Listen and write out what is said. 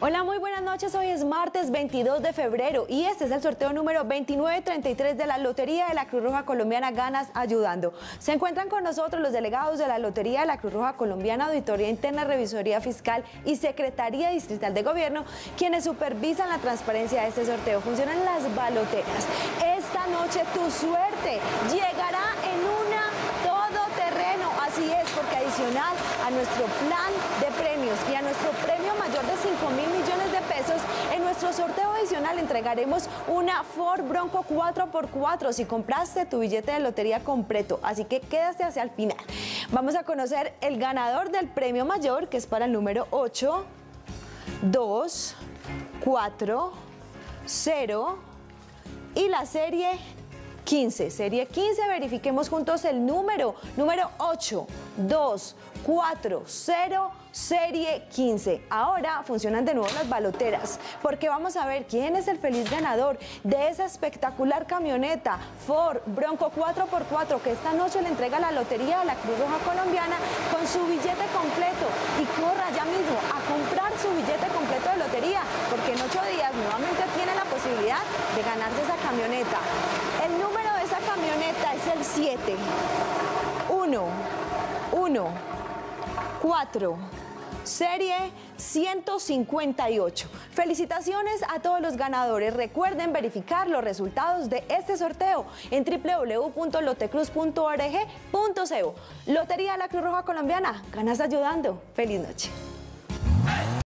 Hola, muy buenas noches. Hoy es martes 22 de febrero y este es el sorteo número 2933 de la Lotería de la Cruz Roja Colombiana Ganas Ayudando. Se encuentran con nosotros los delegados de la Lotería de la Cruz Roja Colombiana, Auditoría Interna, Revisoría Fiscal y Secretaría Distrital de Gobierno, quienes supervisan la transparencia de este sorteo. Funcionan las baloteras. Esta noche tu suerte llegará en una todoterreno. Así es, porque adicional a nuestro plan de premios y a nuestro premio mayor de 5 mil millones de pesos, en nuestro sorteo adicional entregaremos una Ford Bronco 4x4 si compraste tu billete de lotería completo. Así que quédate hacia el final. Vamos a conocer el ganador del premio mayor, que es para el número 8, 2, 4, 0 y la serie 15. Serie 15, verifiquemos juntos el número. Número 8, 2, 4, 0, serie 15. Ahora funcionan de nuevo las baloteras, porque vamos a ver quién es el feliz ganador de esa espectacular camioneta Ford Bronco 4x4 que esta noche le entrega la lotería a la Cruz Roja Colombiana con su billete completo. Y corra ya mismo a comprar su billete completo de lotería, porque en ocho días nuevamente tiene la posibilidad de ganarse esa camioneta. El número de esa camioneta es el 7. 1, 1, 4, serie 158. Felicitaciones a todos los ganadores. Recuerden verificar los resultados de este sorteo en www.lotecruz.org.co. Lotería de la Cruz Roja Colombiana. Ganas ayudando. Feliz noche.